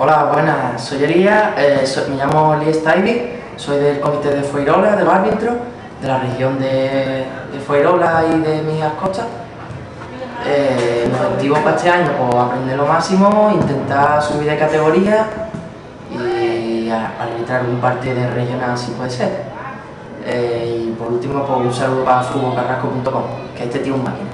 Hola, buenas, soy Elías, eh, me llamo Elías Taibi, soy del comité de Fuirola, de los árbitros, de la región de, de y de Mijas Costas. Eh, mi objetivo para este año pues, aprender lo máximo, intentar subir de categoría y arbitrar un partido de regional si puede ser. Eh, y por último, pues, un saludo para futbolcarrasco.com, que este tío es un máquina.